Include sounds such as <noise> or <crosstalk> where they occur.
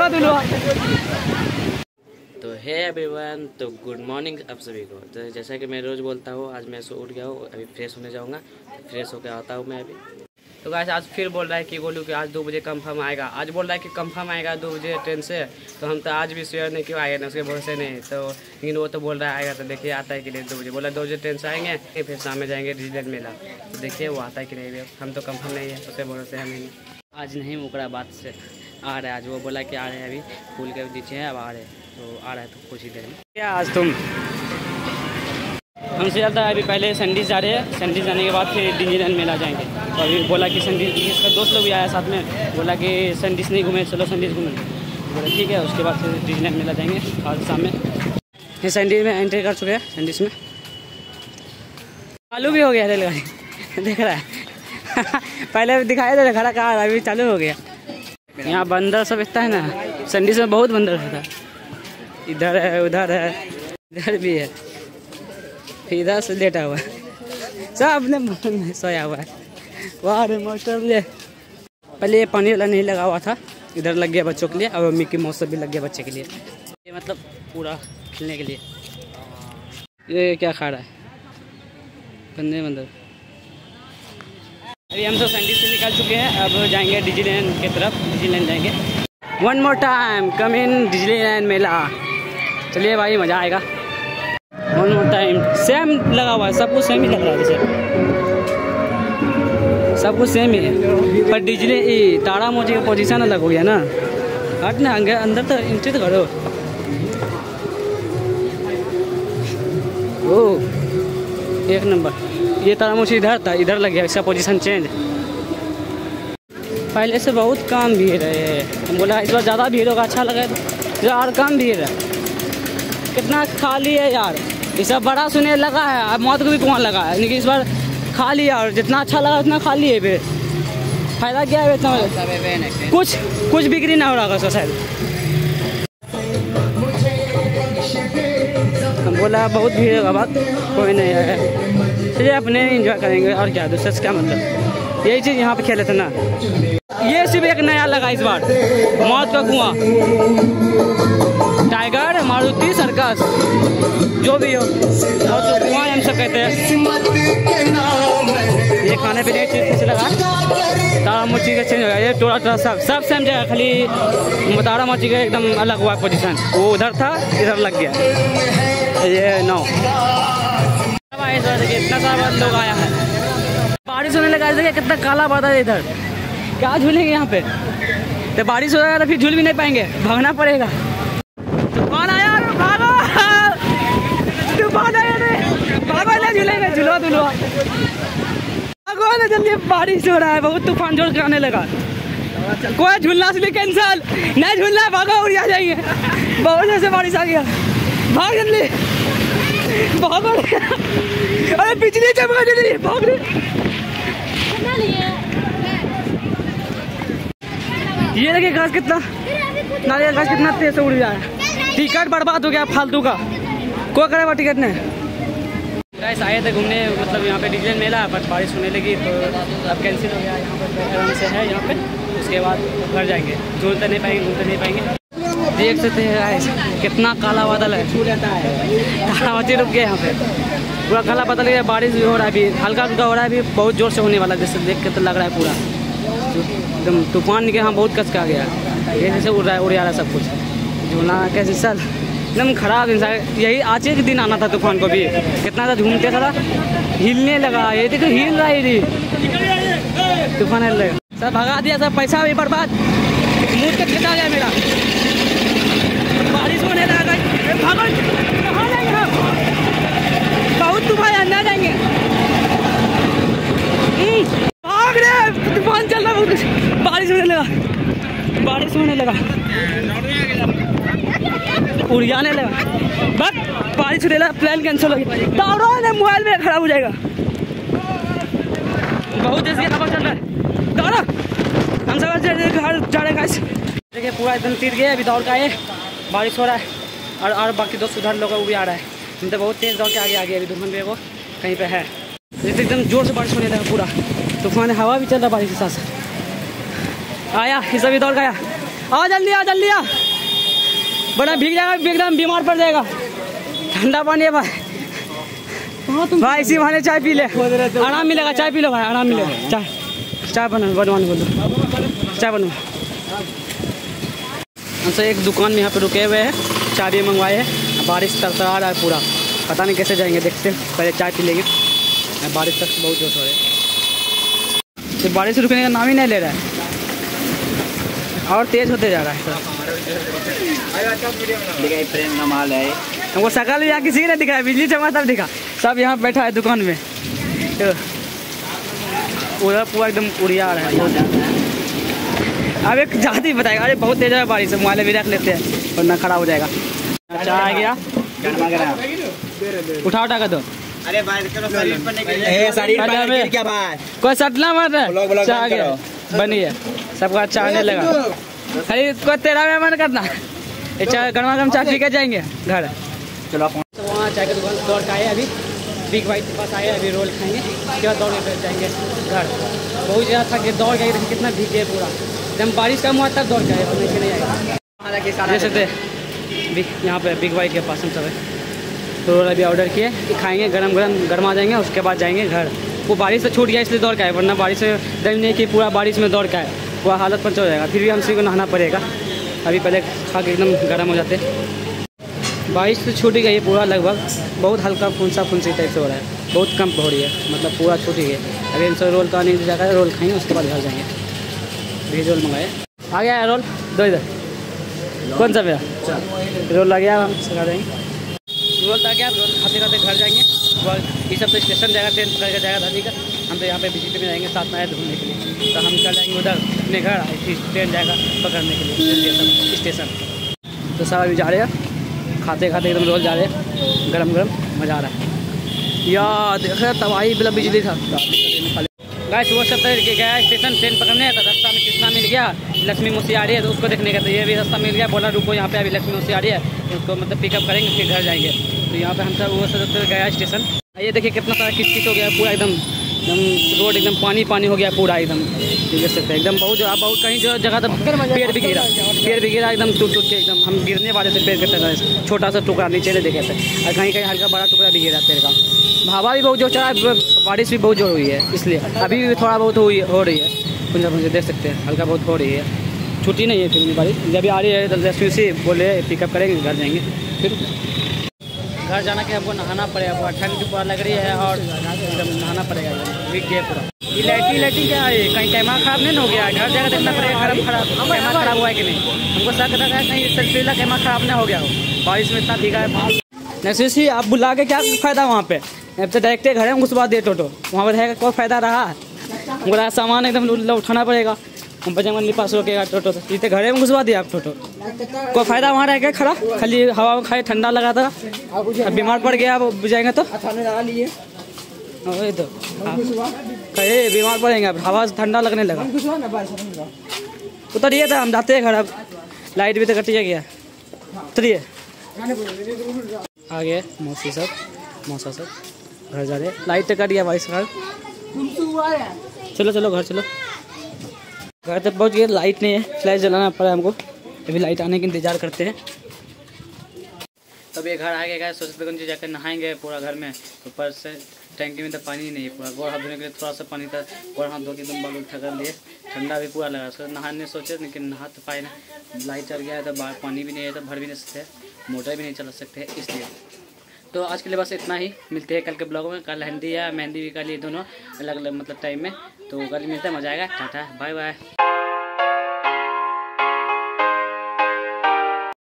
तो है एवरीवन तो गुड मॉर्निंग आप सभी को। तो जैसा कि मैं रोज़ बोलता हूँ, आज मैं सो उठ गया हूँ, अभी फ्रेश होने जाऊँगा। फ्रेश होकर आता हूँ मैं अभी। तो गाइस आज फिर बोल रहा है कि बोलूँ कि आज दो बजे कंफर्म आएगा। आज बोल रहा है कि कंफर्म आएगा दो बजे ट्रेन से। तो हम तो आज भी शेयर नहीं क्यों आएगा, ना उसके भरोसे नहीं। तो लेकिन वो तो बोल रहा है, आएगा तो देखिए, आता है कि नहीं दो बजे। बोला दो बजे ट्रेन से आएँगे, फिर शाम में जाएँगे डिजिटल मेला। तो देखिए, वो आता है कि नहीं हम तो कंफर्म नहीं है, उसके भरोसे हम नहीं। आज नहीं मुकरा बात से। आ रहा है आज। वो बोला कि आ रहे हैं अभी पुल के नीचे है, अब आ रहे हैं। तो आ रहा है तो कुछ ही देर में क्या आज तुम? हमसे ज़्यादा अभी पहले संडीज जा रहे हैं। संडीज जाने के बाद फिर डिजीलैंड मेला जाएँगे। तो अभी बोला कि संडीज, इसका दोस्त लोग भी आया साथ में। बोला कि संडीज नहीं घूमे, चलो संडीज घूमे। बोला, ठीक है, उसके बाद फिर डिजीलैंड मेला जाएँगे आज शाम में। ये संडीज में एंट्री कर चुके हैं, संडीज में। चालू भी हो गया रेलगाड़ी। <laughs> देख रहा है। <laughs> पहले दिखाया था, खड़ा कहा अभी चालू हो गया। यहाँ बंदर सब इतना है ना संडीज से बहुत बंदर होता है। इधर है, उधर है, इधर भी है। इधर से लेटा हुआ है। सब अपने मन में सोया हुआ है। वाह रे, मास्टर ले पहले ये पानी वाला नहीं लगा हुआ था, इधर लग गया बच्चों के लिए और मम्मी मिक्की मौसम भी लग गया बच्चे के लिए। ये मतलब पूरा खेलने के लिए। ये क्या खा रहा है? बंदे बंदर। अभी हम तो सैंडी से निकल चुके हैं, अब जाएँगे डिजीलैंड की तरफ़ डिजीलैंड जाएँगे। One more time come in Digiland मेला। चलिए भाई, मज़ा आएगा। वन मोर टाइम सेम लगा हुआ है, सब कुछ सेम ही लग रहा है जैसे सब कुछ सेम ही है। पर डिजली तारा मोची का पोजीशन अलग हो गया ना। हट ना अंदर अंदर तो एंट्री तो करो। ओ एक नंबर ये तारा मोची इधर था इधर लग गया इसका पोजीशन चेंज पहले से बहुत काम भीड़ है हम बोला इस बार ज़्यादा भीड़ होगा अच्छा लगा यार कम भीड़ है। कितना खाली है यार। ये सब बड़ा सुने लगा है अब मौत को भी कुआँ लगा है? लेकिन इस बार खाली यार जितना अच्छा लगा उतना खाली है फिर फ़ायदा क्या है इतना? कुछ कुछ बिक्री ना हो रहा उसका शायद। बोला बहुत भीड़ होगा बात कोई नहीं है। चलिए अपने इंजॉय करेंगे, और क्या, दूसरे से क्या मतलब? यही चीज़ यहाँ पे खेले थे ना। ये सिर्फ़ एक नया लगा इस बार। मौत का कुआँ। टाइगर मारुति सर्कस जो भी हो। और तो कुआँ हम सब कहते हैं। ये खाने पीने की चीज़ लगा। तारा मच्छी का चेंज हो गया। ये टोरा टोरा सब सब सेम जगह, खाली तारा मच्छी का एकदम अलग हुआ पोजीशन वो उधर था, इधर लग गया। ये नौ। देखिए इतना सारा लोग आया है। बारिश होने लगा देखिए कितना काला बादल है इधर। क्या झूलेंगे यहाँ पे? तो बारिश हो जाएगा तो फिर झूल भी नहीं पाएँगे, भागना पड़ेगा। तूफ़ान आया भागो। तूफ़ान आया भागो ना झूलेंगे भागो ना जल्दी बारिश हो रहा है, बहुत तूफ़ान ज़ोर के आने लगा। कोई झूलना इसलिए कैंसल नहीं झूलना भागो, उड़ जाएँगे बहुत जैसे बारिश आ गया। भाग जल्दी। भागो अरे बिजली चमका जल्दी भाग ये देखिए घास कितना, नारियल घास कितना तेज से उड़ रहा है। टिकट बर्बाद हो गया फालतू का। कोई करेगा टिकट ने? गाइस आए थे घूमने मतलब यहाँ पे डिजल मेला, बट बारिश होने लगी तो अब कैंसिल हो गया। यहाँ पर आराम से है, यहाँ पे। उसके बाद घर जाएँगे। झूलते नहीं पाएँगे, घूमते नहीं पाएँगे। देख सकते हैं गाइस कितना काला बादल है। काला तारावती रुक गया यहाँ पे। पूरा काला बादल है, बारिश भी हो रहा है अभी। हल्का हल्का हो रहा है, अभी बहुत ज़ोर से होने वाला है, जैसे देख के तो लग रहा है पूरा। एकदम तूफ़ान के यहाँ बहुत कचका गया ये जैसे उड़ रहा है, उड़ रहा है सब कुछ। झूला कैसे सर, एकदम खराब इंसान। यही आज के दिन आना था तूफ़ान को भी। कितना ज़्यादा झूमते था हिलने लगा, ये देखो हिल रहा है तूफ़ान हिल रहा सब भगा दिया सब पैसा भी बर्बाद। मुँह के खेता गया मेरा। बारिश होने लगा भागो कहाँ जाएँगे हम बहुत तूफ़ान अंदर जाएँगे। भाग रहे तूफ़ान चल रहा बहुत बारिश होने लगा। बारिश होने लगा। लगा। बस, बारिश होने लगा प्लान कैंसिल हो गया। मोबाइल में खराब हो जाएगा। बहुत तेज हवा चल रहा है। दौड़ो हम सब घर जा रहे हैं देखिए, पूरा एकदम तीर गए अभी दौड़ का आए बारिश हो रहा है और और बाकी दोस्त उधर लोग वो भी आ रहा है। तो बहुत तेज दौड़ के आगे आगे अभी दुल्हन पे वो कहीं पे है। जैसे एकदम ज़ोर से बारिश होने लगा पूरा। तूफ़ान हवा भी चल रहा बारिश के साथ साथ। आया ये सभी दौड़ गया आ जल्दी आ जल्दी आ बड़ा भीग जाएगा एकदम बीमार पड़ जाएगा। ठंडा पानी है भाई। भाई इसी बहाने चाय पी ले। आराम मिलेगा चाय पी लो भाई आराम मिलेगा। चाय चाय बना बनवाने बोलो। चाय बनवा हम सब एक दुकान में यहाँ पे रुके हुए हैं चाय भी मंगवाए हैं बारिश तरसरा रहा है पूरा। पता नहीं कैसे जाएँगे देखते हैं पहले चाय पी लेंगे। बारिश तक बहुत जोश हो रहा है। बारिश रुकने का नाम ही नहीं ले रहा है। और तेज होते जा रहा है हमको शकल यहाँ किसी ने दिखा है बिजली चमका तब दिखा। सब यहाँ बैठा है दुकान में। तो उधर पूरा एकदम उड़िया रहा है। अब एक जाती ही बताएगा। अरे बहुत तेज है बारिश मोबाइल भी रख लेते हैं वरना खड़ा हो जाएगा। चाय आ गया। उठा उठा कर दो। अरे क्या भाई। कोई सटना मत ब्लॉग आ गया। बनी है सबका अच्छा आने लगा। अरे कोई तेरा में मन करना। ये चाय गर्मा गर्म चाय पी के जाएँगे घर। चलो आप तो वहाँ चाय की दुकान दौड़ के आए अभी। बिग वाइट के पास आए अभी रोल खाएँगे। बाद दौड़ के जाएँगे घर। बहुत ज़्यादा था कि दौड़ गए कितना भीगे पूरा। जब बारिश कम हुआ तब दौड़ के आए तो नीचे नहीं आए जैसे थे बिग- यहाँ पे बिग वाइट के पास हम सब है। तो रोल अभी ऑर्डर किए कि खाएँगे गरम गरम गर्मा जाएँगे उसके बाद जाएँगे घर। वो बारिश से छूट गया इसलिए दौड़ के आए वरना बारिश से दम नहीं कि पूरा बारिश में दौड़ के आए। पूरा हालत पंचर हो जाएगा फिर भी हम सभी को नहाना पड़ेगा। अभी पहले खा के एकदम गर्म हो जाते। बारिश तो छूट ही गई है पूरा लगभग। बहुत हल्का फुंसा फुंसी टाइप से हो रहा है। बहुत कम हो रही है मतलब पूरा छूट ही गई अभी हम सब रोल का की जगह रोल खाएँगे उसके बाद घर जाएँगे। भेज रोल मंगाए आ गया है रोल दो इधर। कौन सा भैया? रोल आ गया हम सिखा देंगे। रोल आ गया रोल खाते खाते घर जाएँगे। और ये सब तो स्टेशन जाएगा ट्रेन पकड़ के जाएगा धानी का। हम तो यहाँ पे विज़िट में जाएँगे साथ में आए घूमने के लिए। तो हम चल जाएँगे उधर अपने घर ट्रेन जाएगा पकड़ने के लिए। स्टेशन स्टेशन तो सब अभी जा रहे हैं। खाते खाते एकदम रोल जा रहे हैं। गरम गरम मज़ा आ रहा है। या देख रहे तबाही बिला बिजली था। गाइस वो सब गया स्टेशन ट्रेन पकड़ने तो रास्ता कितना मिल गया, लक्ष्मी मुसी आ रही है तो उसको देखने का तो ये भी रास्ता मिल गया, बोला रुको यहाँ पे, अभी लक्ष्मी मुसी आ रही है, उसको मतलब पिकअप करेंगे, फिर घर जाएँगे। तो यहाँ पे हम सब वो सब तो गया स्टेशन ये देखिए कितना सारा किचकिच किच हो गया, पूरा एकदम एकदम रोड एकदम पानी पानी हो गया पूरा एकदम। देख सकते हैं एकदम बहुत जगह बहुत कहीं जो जगह तो पेड़ भी गिरा पेड़ भी गिरा एकदम टूट टूट के एकदम हम गिरने वाले थे पेड़ के तरह छोटा सा टुकड़ा नीचे नहीं देखे थे और कहीं कहीं हल्का बड़ा टुकड़ा भी गिरा पेड़ का। हवा भी बहुत ज़ोर चला बारिश भी बहुत ज़ोर हुई है इसलिए अभी भी थोड़ा बहुत हुई हो रही है। पुंजा पुंजा देख सकते हैं हल्का बहुत हो रही है। छुट्टी नहीं है फिर बारिश जब आ रही है तो लक्ष्मी से बोले पिकअप करेंगे घर जाएँगे। फिर घर जाना के हमको नहाना पड़ेगा पूरा ठंड पूरा लग रही है और एकदम नहाना पड़ेगा वीक गया पूरा। लाइटिंग लाइटिंग क्या है? कहीं कैमरा खराब नहीं हो गया? घर जाकर देखना पड़ेगा खराब खराब कैमरा खराब हुआ है कि नहीं? हमको शक था कि कहीं सेल्फीला कैमरा खराब ना हो गया हो। बारिश में इतना भीगा है नैसी आप बुला के क्या फ़ायदा वहाँ पे? अब तो डायरेक्ट घर है घुसवा दिए टोटो वहाँ पर रहेगा कोई फ़ायदा रहा? लगा सामान एकदम उठाना पड़ेगा। हम बजरंग पास रोकेगा टोटो तो इतने घरे में घुसवा दिया आप टोटो। कोई फ़ायदा वहाँ रह गया खड़ा खाली हवा में खाए, ठंडा लगा था। अब बीमार पड़ गया, अब बुझाएँगे तो। वही तो। कहे बीमार पड़ेंगे अब, हवा से ठंडा लगने लगा। उतरिए था हम जाते हैं घर अब। लाइट भी तो कटिए गया। उतरिए। आ गए मौसी सब, मौसा सब, घर जा रहे। लाइट तो कट गया भाई सर चलो चलो, घर चलो। घर तक पहुँच गए, लाइट नहीं है, फ्लैश जलाना पड़ा हमको। अभी लाइट आने का इंतज़ार करते हैं। तब ये घर आ गए सोचते जाकर नहाएँगे पूरा घर में। तो ऊपर से टैंकी में तो पानी ही नहीं है पूरा। गोड़ हाथ धोने के लिए थोड़ा सा पानी था, गोड़ हाथ धो के एकदम बालू ठकर लिए। ठंडा भी पूरा लगा सो नहाने सोचे, लेकिन नहा तो पाए ना। लाइट चल गया है तो बाहर पानी भी नहीं है तो भर भी नहीं सकते, मोटर भी नहीं चला सकते, इसलिए। तो आज के लिए बस इतना ही। मिलते हैं कल के ब्लॉग में। कल हल्दी या मेहंदी भी कर लिए दोनों अलग अलग मतलब टाइम में। तो कल मिलता है, मज़ा आएगा। Tata bye bye